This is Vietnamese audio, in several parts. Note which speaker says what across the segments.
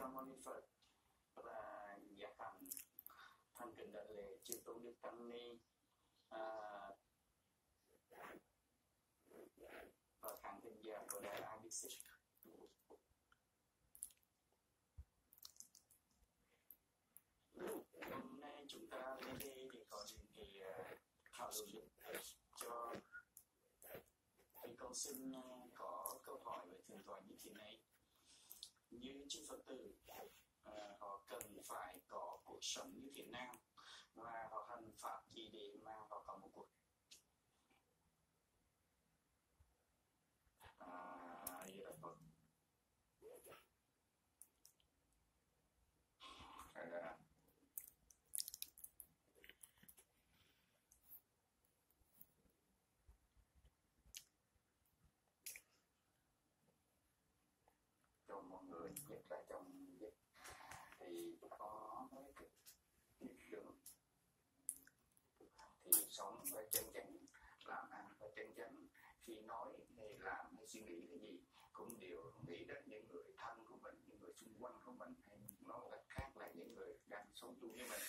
Speaker 1: Ca Mâu Ni Phật. Và giác thành thành kính đại lễ chư tôn đức tăng ni. À, và khẳng định giả của đài IBC. Hôm nay chúng ta lên đây để có những cái à, thảo luận cho thì con xin à, có câu hỏi về thượng tọa như thế này như chư Phật tử à, họ cần phải có cuộc sống như thế nào? Và họ hành pháp gì để mà họ có một cuộc à, gì đó Phật à, cho nhất là trong dịch. Thì có mấy cái hiện tượng thì sống phải chân chánh, làm ăn phải chân chánh. Khi nói hay làm hay suy nghĩ cái gì, cũng đều nghĩ đến những người thân của mình, những người xung quanh của mình, hay nói cách khác là những người đang sống chung với mình.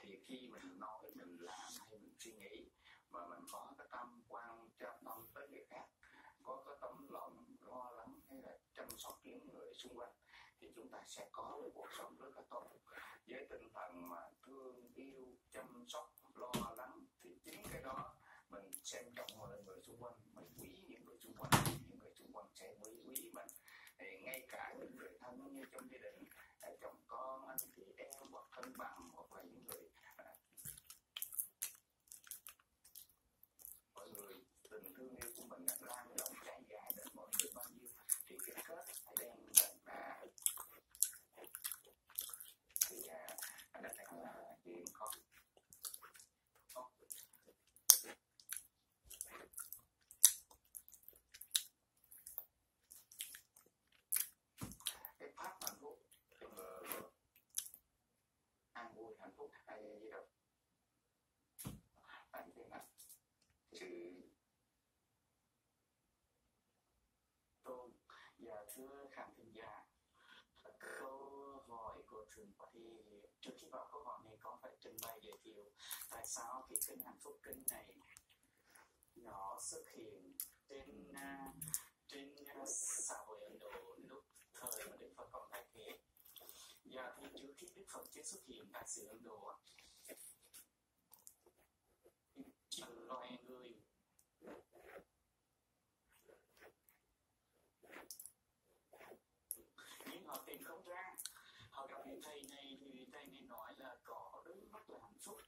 Speaker 1: Thì khi mình nói, mình làm hay mình suy nghĩ, mà mình có cái tâm quan trọng tâm tới người khác có cái tấm lòng lo lắng hay là chăm sóc những người xung quanh thì chúng ta sẽ có một cuộc sống rất là tốt. Với tinh thần mà thương, yêu, chăm sóc, lo lắng, thì chính cái đó mình xem trọng mọi người xung quanh, mình quý những người xung quanh, những người xung quanh sẽ quý quý mình. Thì ngay cả những người thân như trong gia đình à, chồng con, anh chị em, hoặc thân bạn, hoặc là những người à, mọi người tình thương yêu của mình là lan rộng trải dài đến mọi người bao nhiêu thì cái kết phải đem đến là thì à, đây là chuyện khó khó cái pháp hạnh phúc ờ, an phúc hay gì đâu anh thế là chứ tôn và thưa khán thính giả câu hỏi của trường thì trước khi vào câu hỏi này con phải trình bày giới thiệu tại sao cái kênh hạnh phúc kênh này nó xuất hiện trên uh, trên uh, xã hội Ấn Độ lúc thời mà Đức Phật còn tại thế và thì trước khi Đức Phật chết xuất hiện tại xứ Ấn Độ chỉ loài người. Nhưng họ tìm không ra. Họ gặp những thầy này thì thầy này nói là có đôi mắt là hạnh phúc.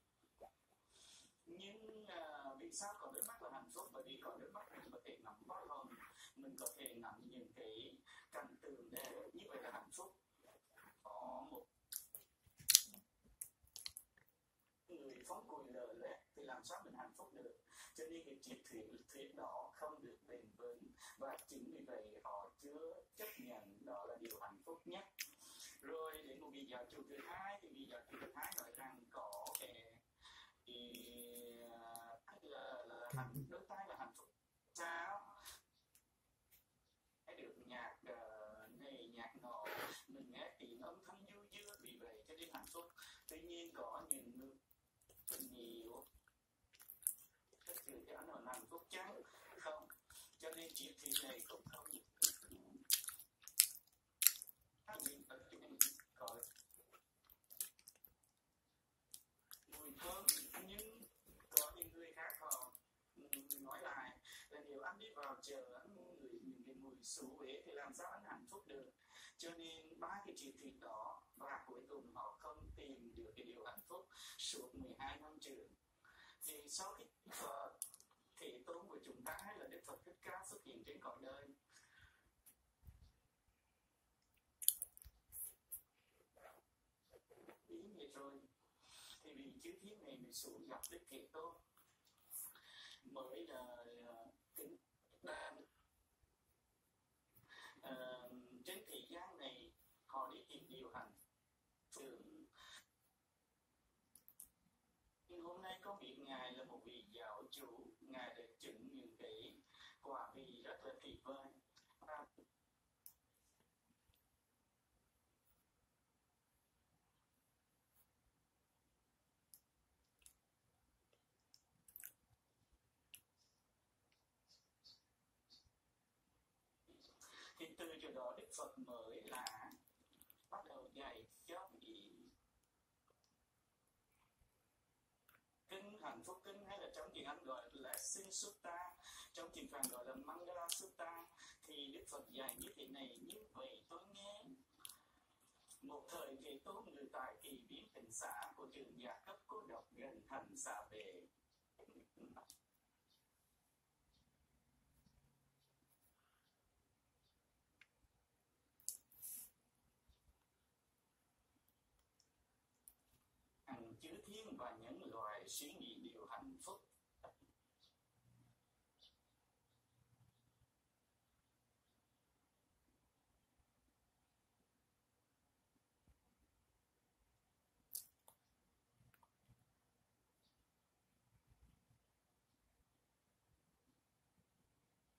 Speaker 1: Nhưng à, vì sao có đôi mắt là hạnh phúc? Bởi vì có đôi mắt mình có thể ngắm bao hồng mình có thể ngắm những cái cảnh tượng đẹp như vậy là hạnh phúc có một phóng cùi lờ lết thì làm sao mình hạnh phúc được? Cho nên cái triết thuyết thuyết đó không được bền vững. Và chính vì vậy họ chưa chấp nhận, đó là điều hạnh phúc nhất. Rồi đến một vị giáo chủ thứ hai thì vị giáo chủ thứ hai nói rằng có cái thì à, là, là hạnh đôi tay là hạnh phúc sao nghe được nhạc uh, này nhạc nọ mình nghe tiếng âm thanh du dương vì vậy cho nên hạnh phúc tuy nhiên có những người nhiều cái cho nó làm hạnh trắng không cho nên chuyện thị này cũng không nhìn ở chỗ này coi mùi thơm nhưng có những người khác họ nói lại là nếu anh đi vào chợ anh người những cái mùi xú ế thì làm sao anh hạnh phúc được cho nên ba cái chuyện thị đó và cuối cùng họ không tìm được cái điều hạnh phúc suốt 12 năm trường thì sau khi Phật thì tôn của chúng ta hay là Đức Phật Thích Ca xuất hiện trên cõi đời. Ý nghĩa rồi. Thì vì chữ thiên này mình xuống gặp Đức Thế Tôn mới là à, tính đàn à, trên thế gian này họ đi tìm điều hạnh tưởng nhưng hôm nay có vị ngài là một vị giáo chủ ngài đã chứng những cái quả vị rất là tuyệt vời và
Speaker 2: thì từ chỗ đó đức phật mới là bắt đầu dạy cho vị kinh hạnh phúc, kinh hay là trong tiếng anh gọi là sinh sutta trong tiếng phạn gọi là mangala sutta thì đức phật dạy như thế này, như vậy tôi nghe. Một thời thế tôn người tại kỳ biến tình xã của trường gia cấp cô độc gần thành xa về chữ thiên và những loài suy nghĩ điều hạnh phúc.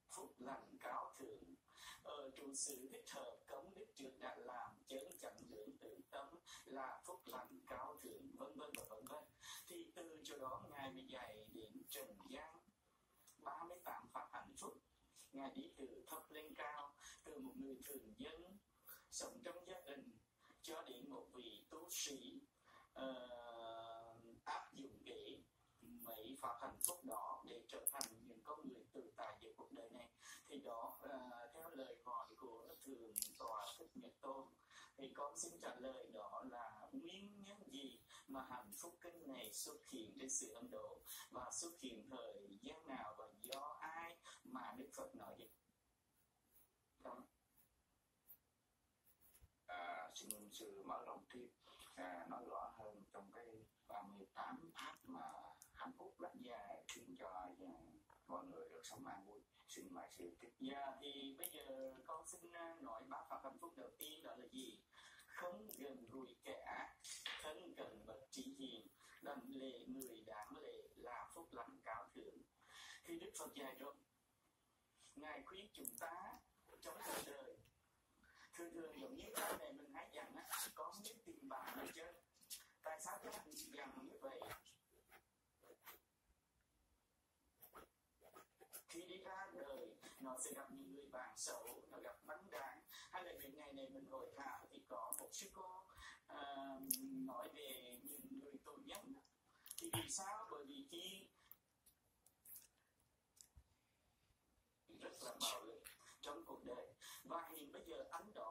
Speaker 2: Phúc lành cao thượng ở ờ, trụ sự thích hợp công đức trước đã làm chấn chẳng lượng tự tâm là phúc lành cao thượng vân vân và vân vân thì từ chỗ đó ngài mới dạy đến trần gian 38 pháp hạnh phúc. Ngài đi từ thấp lên cao từ một người thường dân sống trong gia đình cho đến một vị tu sĩ uh, áp dụng cái mấy pháp hạnh phúc đó để trở thành những con người tự tại giữa cuộc đời này. Thì đó uh, theo lời hỏi của thường tòa thích nhật tôn thì con xin trả lời đó là nguyên nhân gì mà hạnh phúc kinh này xuất hiện trên sự Ấn Độ và xuất hiện thời gian nào và do ai mà Đức Phật nói gì?
Speaker 1: À, xin sư mở rộng tiếp. À, nói rõ hơn trong cái 38 pháp mà hạnh phúc rất dài khiến cho và mọi người được sống an vui. Xin mời sư tiếp
Speaker 2: dạ thì bây giờ con xin à, nói ba pháp hạnh phúc đầu tiên đó là gì không gần gũi kẻ thân cần bậc trí hiền đành lệ người đáng lệ là phúc lành cao thượng. Khi đức phật dạy rồi, ngài khuyên chúng ta trong cuộc đời, thường thường giống như cái này mình hay dặn á, có biết tìm bạn được chưa? Tại sao các bạn dặn như vậy? Khi đi ra đời, nó sẽ gặp những người bạn xấu, nó gặp bắn đạn hay là những ngày này mình hội thảo thì có một sư cô thì vì sao? Bởi vì chi rất là bạo lực trong cuộc đời, và hiện bây giờ ánh đó